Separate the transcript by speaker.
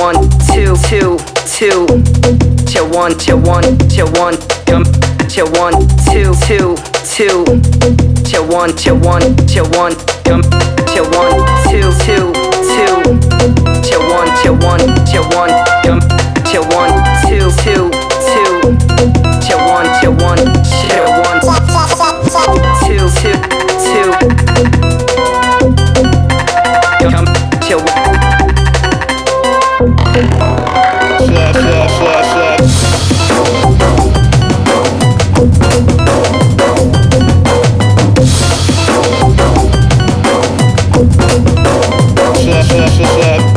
Speaker 1: one, two, two, two. to one, to one, to one, jump chill one, two, two, two, chill one, chill one, chill one, chill one, two, two, she did.